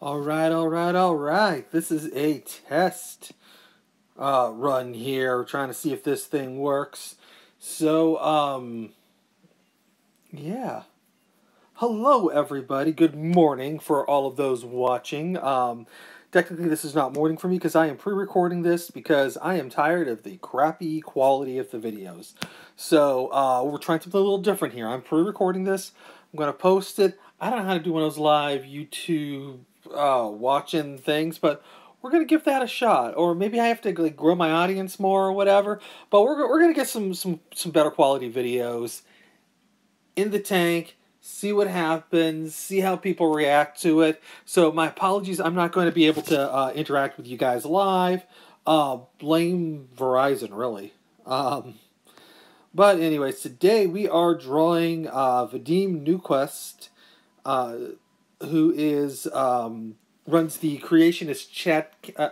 All right, all right, all right. This is a test uh, run here, trying to see if this thing works. So, um, yeah. Hello, everybody. Good morning for all of those watching. Um, technically, this is not morning for me because I am pre-recording this because I am tired of the crappy quality of the videos. So, uh, we're trying something a little different here. I'm pre-recording this. I'm going to post it. I don't know how to do one of those live YouTube uh, watching things, but we're gonna give that a shot. Or maybe I have to like grow my audience more or whatever. But we're we're gonna get some some some better quality videos in the tank. See what happens. See how people react to it. So my apologies. I'm not going to be able to uh, interact with you guys live. Uh, blame Verizon really. Um, but anyways, today we are drawing uh, Vadim Newquest. Uh, who is um, runs the creationist chat uh,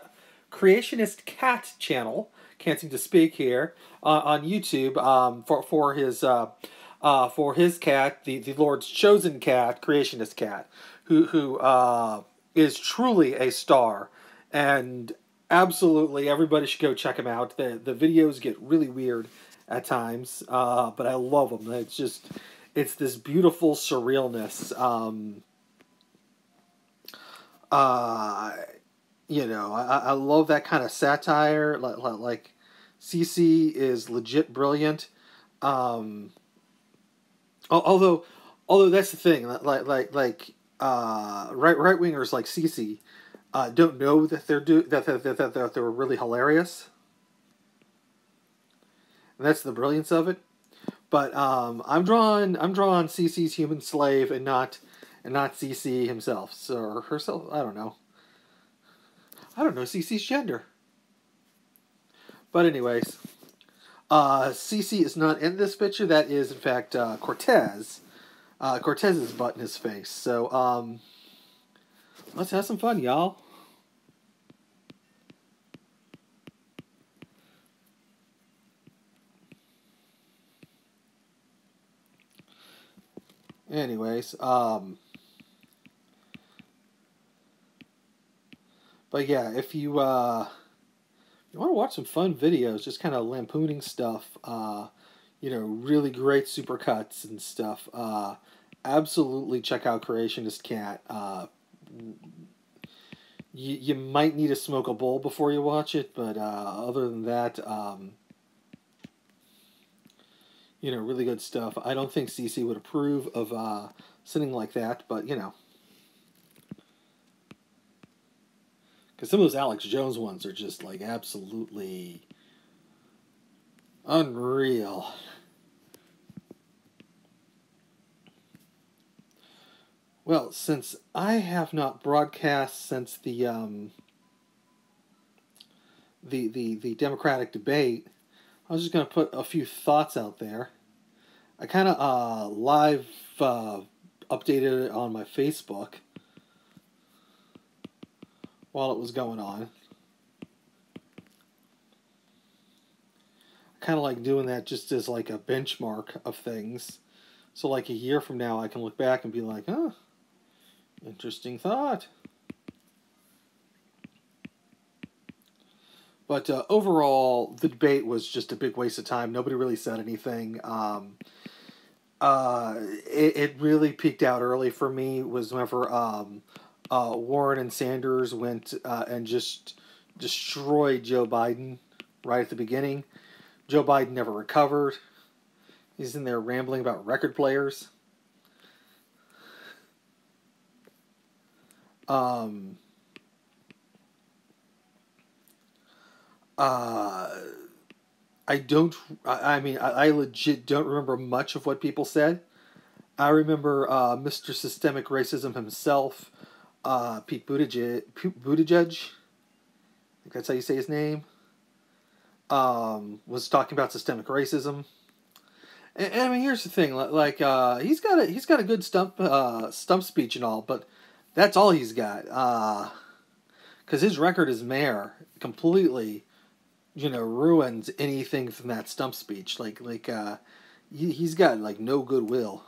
creationist cat channel. Can't seem to speak here uh, on youtube um, for, for his uh, uh, for his cat the, the lord's chosen cat creationist cat who who uh, is truly a star. And absolutely everybody should go check him out. The, the videos get really weird at times uh, but i love them it's just it's this beautiful surrealness um, uh, you know, I, I love that kind of satire. Like, like CC is legit brilliant. Um, although, although that's the thing, like, like, like, uh, right, right wingers like CC, uh, don't know that they're do that that, that, that, that they're really hilarious. And that's the brilliance of it. But um, I'm drawing I'm drawing CC's human slave and not and not CC himself so, or herself. I don't know. I don't know CC's gender. But anyways, uh, CC is not in this picture. That is, in fact, uh, Cortez. Uh, Cortez's butt in his face. So, um, let's have some fun, y'all. Anyways, um, But yeah, if you uh, you want to watch some fun videos, just kind of lampooning stuff, uh, you know, really great supercuts and stuff, uh, absolutely check out Creationist Cat. Uh, you, you might need to smoke a bowl before you watch it, but uh, other than that, um, you know, really good stuff. I don't think CC would approve of uh, something like that, but you know. Because some of those Alex Jones ones are just like absolutely unreal. Well, since I have not broadcast since the um, the the the Democratic debate, I was just going to put a few thoughts out there. I kind of uh, live uh, updated it on my Facebook while it was going on. I kind of like doing that just as like a benchmark of things. So like a year from now, I can look back and be like, huh, interesting thought. But uh, overall, the debate was just a big waste of time. Nobody really said anything. Um, uh, it, it really peaked out early for me was whenever um, uh, Warren and Sanders went uh, and just destroyed Joe Biden right at the beginning. Joe Biden never recovered. He's in there rambling about record players. Um, uh, I don't. I, I mean, I, I, legit don't remember much of what people said. I remember uh, Mr. Systemic Racism himself uh, Pete Buttigieg, Buttigieg, I think that's how you say his name, um, was talking about systemic racism. And, and I mean, here's the thing: like, uh, he's got a he's got a good stump uh, stump speech and all, but that's all he's got. Because uh, his record as mayor completely, you know, ruins anything from that stump speech. Like, like, uh, he, he's got like no goodwill.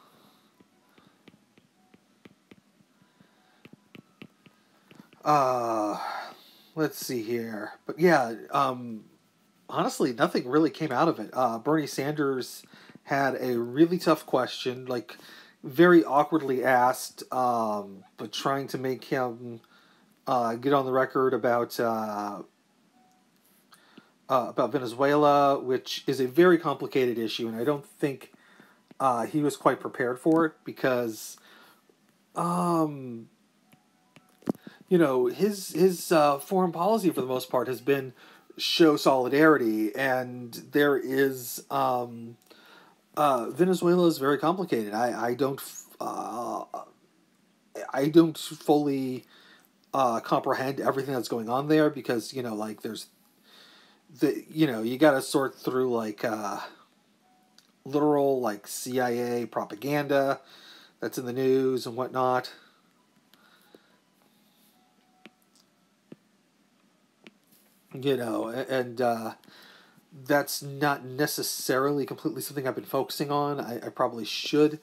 Uh, let's see here. But yeah, um, honestly, nothing really came out of it. Uh, Bernie Sanders had a really tough question, like very awkwardly asked, um, but trying to make him uh, get on the record about uh, uh, about Venezuela, which is a very complicated issue, and I don't think uh, he was quite prepared for it because, um, you know, his his uh, foreign policy for the most part has been show solidarity, and there is um, uh, Venezuela is very complicated. I I don't uh, I don't fully uh, comprehend everything that's going on there because you know like there's the you know you got to sort through like uh, literal like CIA propaganda that's in the news and whatnot. You know, and uh, that's not necessarily completely something I've been focusing on. I, I probably should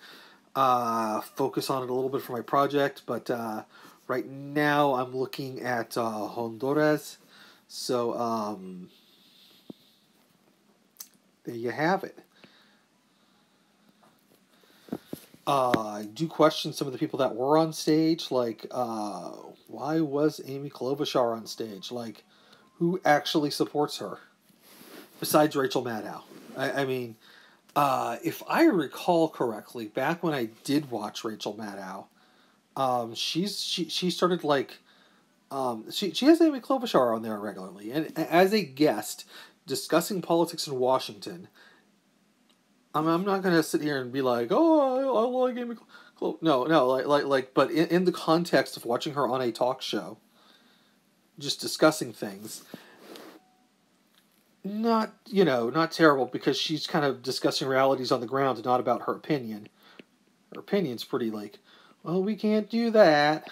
uh, focus on it a little bit for my project, but uh, right now I'm looking at uh, Honduras. So, um, there you have it. Uh, I do question some of the people that were on stage, like, uh, why was Amy Klobuchar on stage? Like, who actually supports her? Besides Rachel Maddow. I, I mean, uh, if I recall correctly, back when I did watch Rachel Maddow, um, she's she she started like, um, she she has Amy Klobuchar on there regularly, and as a guest, discussing politics in Washington, I'm, I'm not gonna sit here and be like, oh, I, I like Amy. Clo-. No, no, like like like, but in, in the context of watching her on a talk show, just discussing things, not you know not terrible because she's kind of discussing realities on the ground and not about her opinion. Her opinion's pretty like, well, we can't do that.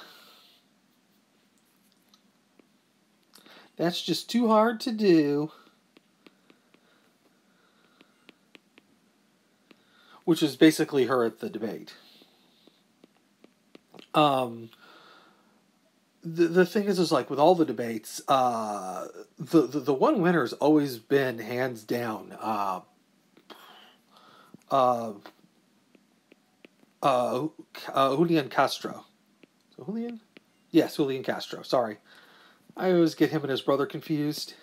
That's just too hard to do. which is basically her at the debate. Um, the the thing is, is like with all the debates, uh, the, the the one winner has always been hands down. Uh, uh, uh, uh, Julian Castro. Julian? Yes, Julian Castro. Sorry. I always get him and his brother confused.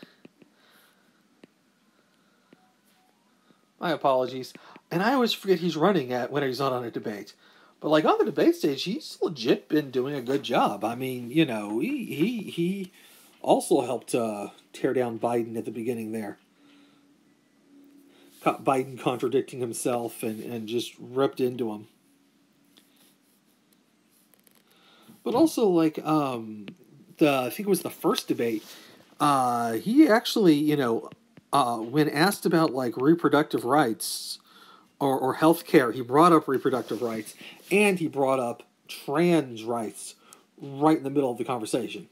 My apologies. And I always forget he's running at when he's not on a debate. But like on the debate stage, he's legit been doing a good job. I mean, you know, he he he also helped uh, tear down Biden at the beginning there. Caught Biden contradicting himself and, and just ripped into him. But also like um the I think it was the first debate, uh he actually, you know, uh when asked about like reproductive rights, or, or health care. He brought up reproductive rights and he brought up trans rights right in the middle of the conversation.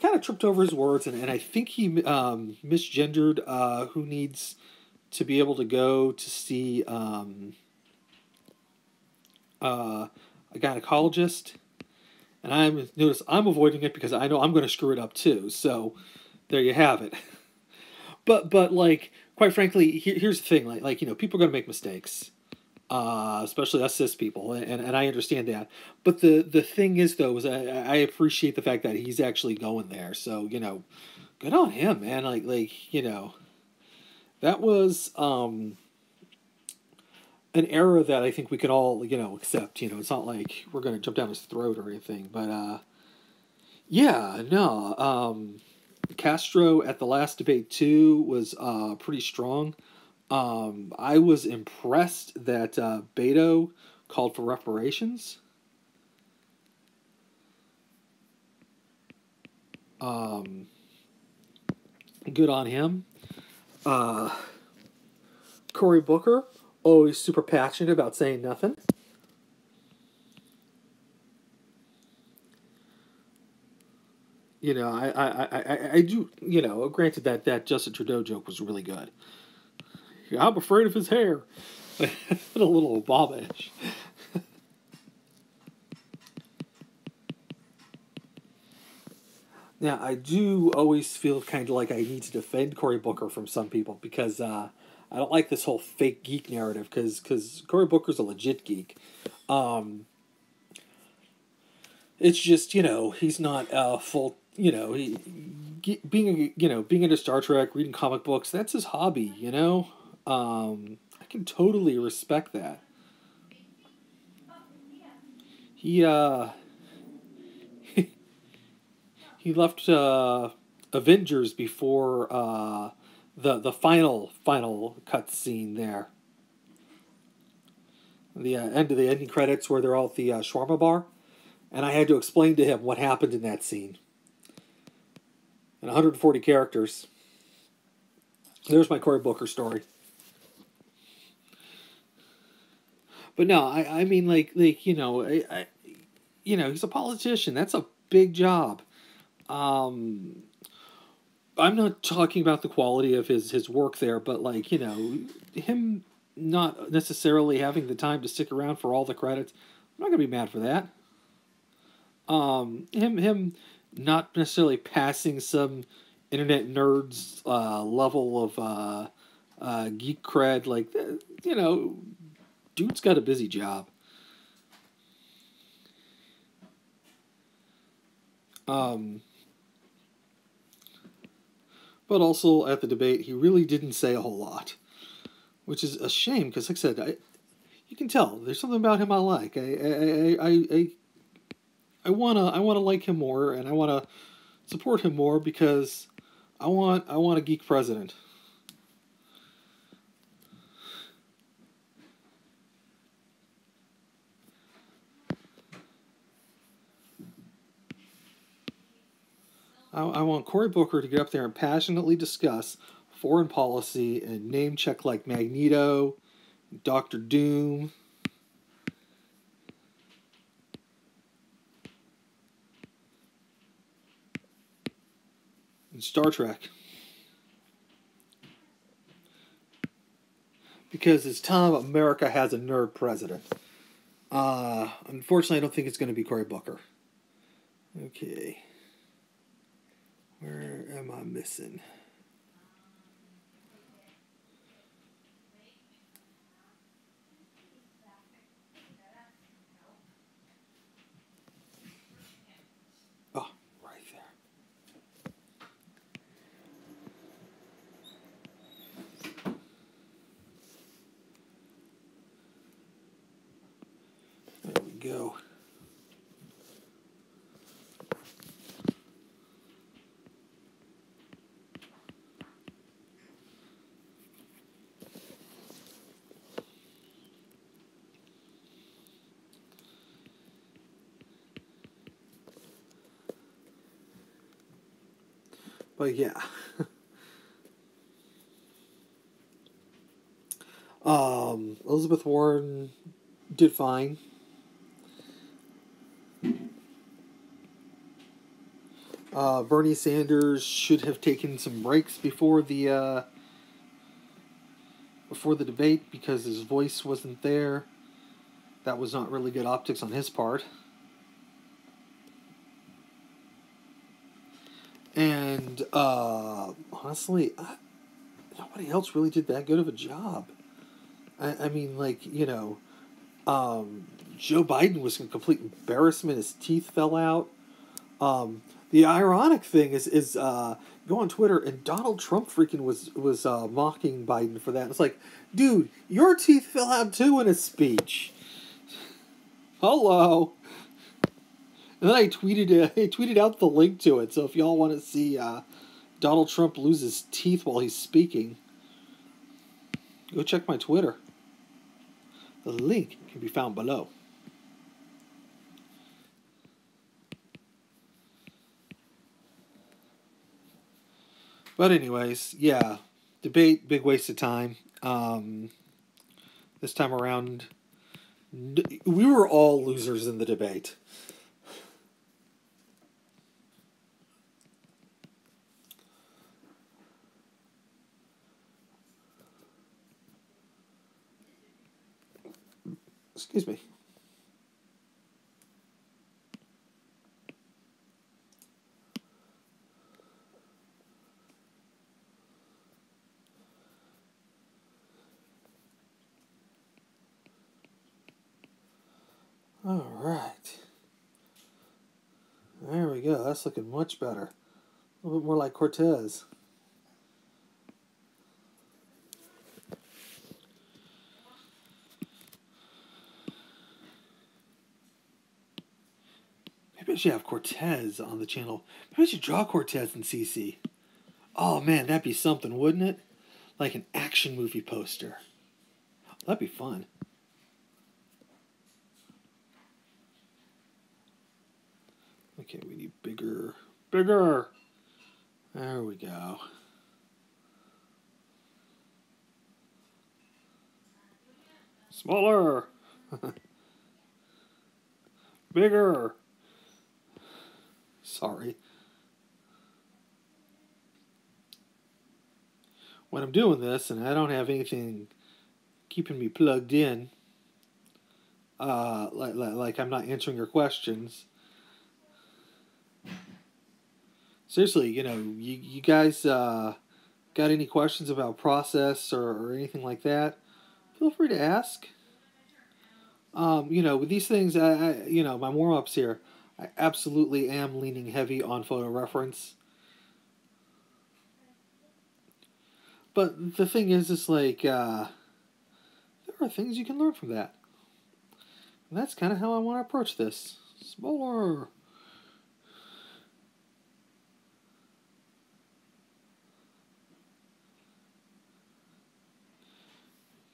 Kind of tripped over his words, and, and I think he um, misgendered uh, who needs to be able to go to see um, uh, a gynecologist. And I'm notice I'm avoiding it because I know I'm going to screw it up too. So there you have it. but but like quite frankly, here, here's the thing: like, like you know, people are going to make mistakes, uh, especially us cis people, and, and I understand that. But the the thing is, though, is I, I appreciate the fact that he's actually going there. So you know, good on him, man. Like like you know, that was um an era that I think we could all you know accept. You know, it's not like we're going to jump down his throat or anything, but uh, yeah, no. Um, Castro at the last debate too was uh, pretty strong. Um, I was impressed that uh, Beto called for reparations. Um, good on him. Uh, Cory Booker, always super passionate about saying nothing. You know, I, I, I, I do, you know, granted that that Justin Trudeau joke was really good. I'm afraid of his hair. a little Obama-ish. Now, I do always feel kind of like I need to defend Cory Booker from some people because uh, I don't like this whole fake geek narrative because because Cory Booker's a legit geek. Um, it's just you know he's not a full you know being you know being into Star Trek, reading comic books. That's his hobby. You know, um, I can totally respect that. He uh he left uh, Avengers before uh, the the final final cut scene there. The uh, end of the ending credits where they're all at the uh, shawarma bar, and I had to explain to him what happened in that scene. And 140 characters. There's my Cory Booker story. But no, I, I mean like like you know I, I you know he's a politician. That's a big job. Um, I'm not talking about the quality of his his work there, but like you know, him not necessarily having the time to stick around for all the credits. I'm not gonna be mad for that. Um, him him not necessarily passing some internet nerds uh, level of uh, uh, geek cred, like you know, dude's got a busy job. Um, but also at the debate, he really didn't say a whole lot, which is a shame because, like I said, I, you can tell there's something about him I like. I I I I, I wanna I wanna like him more, and I wanna support him more because I want I want a geek president. I, I want Cory Booker to get up there and passionately discuss foreign policy and name check like Magneto, Doctor Doom. And Star Trek. Because it's time America has a nerd president. Uh, unfortunately, I don't think it's going to be Cory Booker. Okay. Where am I missing? Oh, right there. There we go. But yeah. um, Elizabeth Warren did fine. Uh, Bernie Sanders should have taken some breaks before the uh, before the debate because his voice wasn't there. That was not really good optics on his part. And uh, honestly, I, nobody else really did that good of a job. I, I mean, like, you know, um, Joe Biden was a complete embarrassment. His teeth fell out. Um, the ironic thing is, is uh, go on Twitter and Donald Trump freaking was was uh, mocking Biden for that. It's like, dude, your teeth fell out too in a speech. Hello. And then I tweeted uh, I tweeted out the link to it. So if y'all want to see uh, Donald Trump lose his teeth while he's speaking, go check my Twitter. The link can be found below. But anyways, yeah, debate big waste of time. Um, this time around, we were all losers in the debate. Excuse me. All right. There we go. That's looking much better. A little bit more like Cortez. Should have Cortez on the channel. Maybe I should draw Cortez and CC. Oh man, that'd be something, wouldn't it? Like an action movie poster. That'd be fun. Okay, we need bigger. Bigger! There we go. Smaller! Bigger! Sorry. When I'm doing this and I don't have anything keeping me plugged in, uh, like, like, like I'm not answering your questions, seriously, you know, you, you guys uh, got any questions about process or, or anything like that, feel free to ask. Um, you know, with these things, I, I you know, my warm ups here, I absolutely am leaning heavy on photo reference. But the thing is, it's like, uh, there are things you can learn from that. And that's kind of how I want to approach this. Smaller.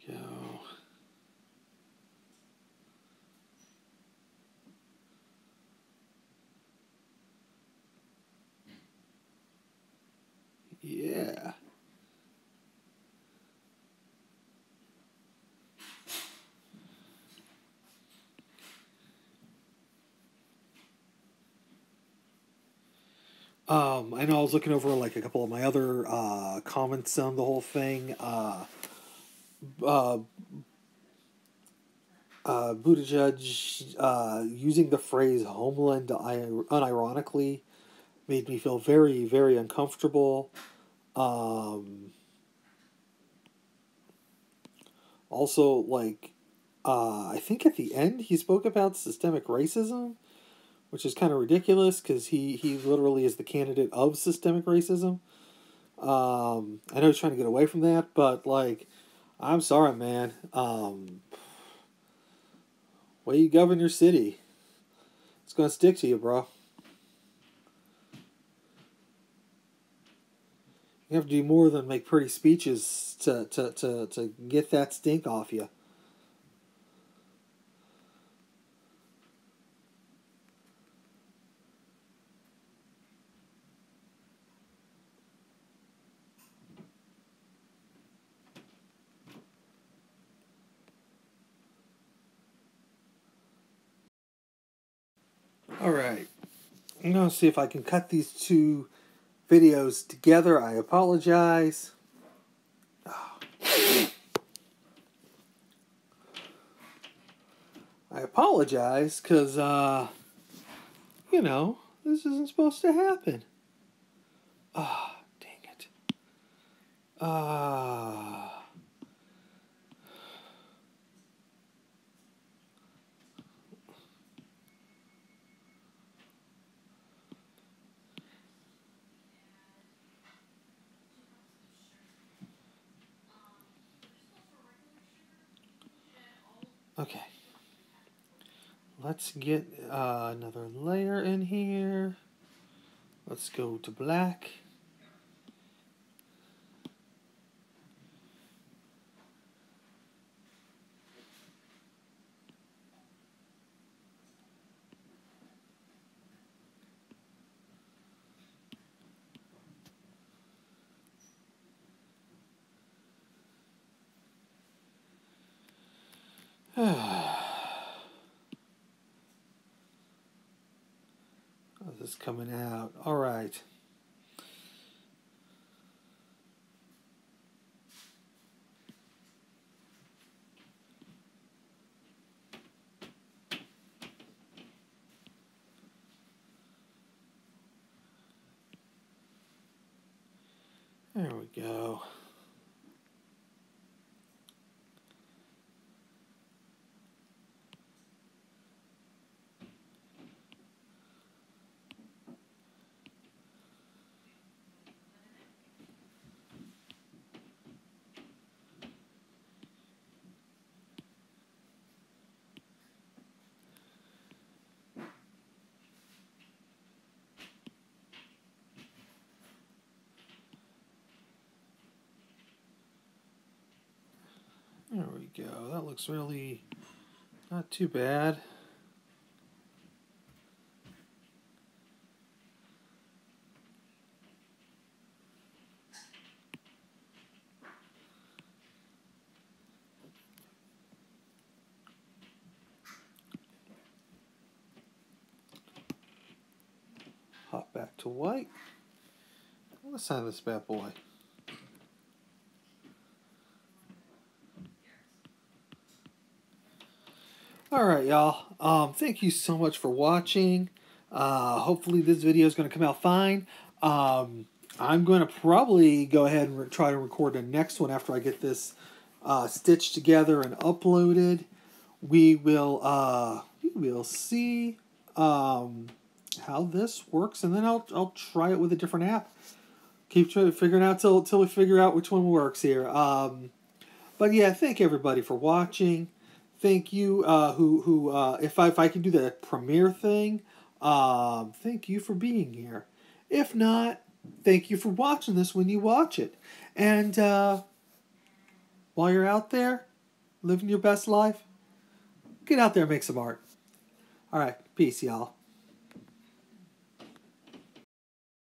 Go. Yeah. Um, I know I was looking over like a couple of my other uh, comments on the whole thing. Uh, uh, uh, Buttigieg uh, using the phrase homeland unironically made me feel very, very uncomfortable. Um, also, like, uh, I think at the end he spoke about systemic racism which is kind of ridiculous because he, he literally is the candidate of systemic racism. Um, I know he's trying to get away from that, but like, I'm sorry, man. Um, way you govern your city, it's gonna stick to you, bro. You have to do more than make pretty speeches to, to, to, to get that stink off you. All right. I'm going to see if I can cut these two videos together. I apologize. I apologize because, uh, you know, this isn't supposed to happen. Ah, oh, dang it. Ah. Uh, Okay. Let's get uh, another layer in here. Let's go to black. oh, this coming out. All right. There we go. There we go. That looks really not too bad. Hop back to white. Let's sign this bad boy. All right, y'all. Um, thank you so much for watching. Uh, hopefully this video is going to come out fine. Um, I'm going to probably go ahead and try to record the next one after I get this uh, stitched together and uploaded. We will uh, we will see um, how this works, and then I'll I'll try it with a different app. Keep trying figuring out till till we figure out which one works here. Um, but yeah, thank everybody for watching. Thank you, uh, who who uh, if I if I can do the premiere thing, um, thank you for being here. If not, thank you for watching this when you watch it. And uh, while you're out there living your best life, get out there and make some art. All right, peace, y'all.